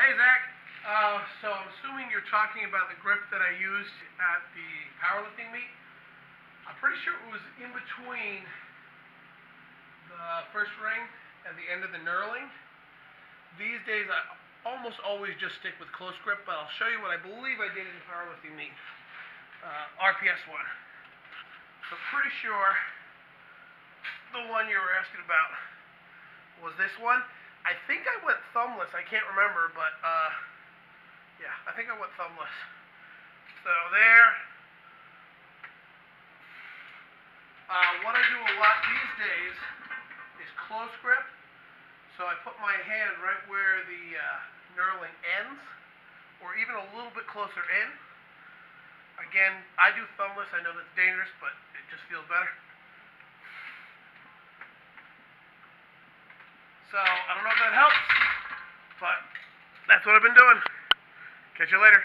Hey, Zach. Uh, so I'm assuming you're talking about the grip that I used at the powerlifting meet. I'm pretty sure it was in between the first ring and the end of the knurling. These days, I almost always just stick with close grip, but I'll show you what I believe I did in the powerlifting meet. Uh, RPS one. So pretty sure the one you were asking about was this one. I think I went thumbless. I can't remember, but uh, yeah, I think I went thumbless. So there. Uh, what I do a lot these days is close grip. So I put my hand right where the uh, knurling ends, or even a little bit closer in. Again, I do thumbless. I know that's dangerous, but it just feels better. So I don't know if that helps, but that's what I've been doing. Catch you later.